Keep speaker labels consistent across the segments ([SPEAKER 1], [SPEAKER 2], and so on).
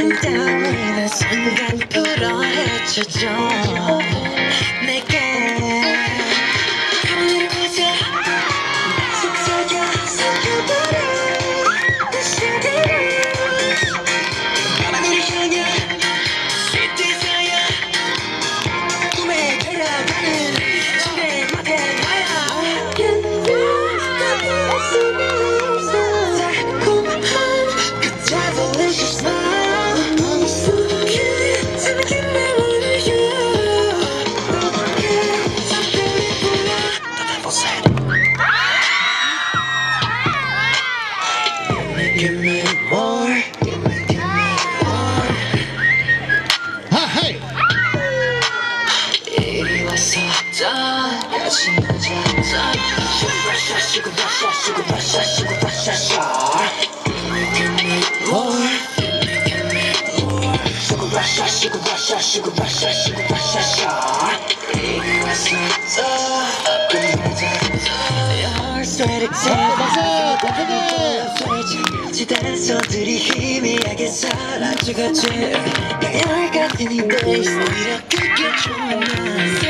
[SPEAKER 1] 진 따위는 순간 불어해주죠 내 Give me more Give me, give me more
[SPEAKER 2] 하이
[SPEAKER 1] 이리 와서 다 같이 놀자 슈구바샤 슈구바샤 슈구바샤 슈구바샤샤 Give me more 슈구바샤 슈구바샤 슈구바샤 슈구바샤샤 이리 와서 다 끝내자 To
[SPEAKER 2] 박수 박수
[SPEAKER 1] 지단서들이 희미하게 사라져가지 같은 이 days 이렇게 좋은 날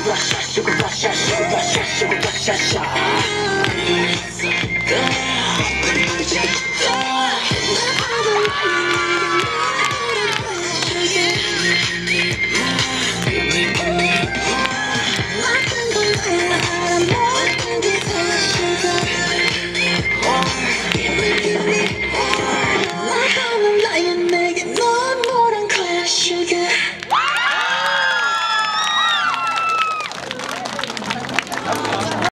[SPEAKER 1] sugar rush, sugar rush, sugar rush, sugar rush, sugar rush.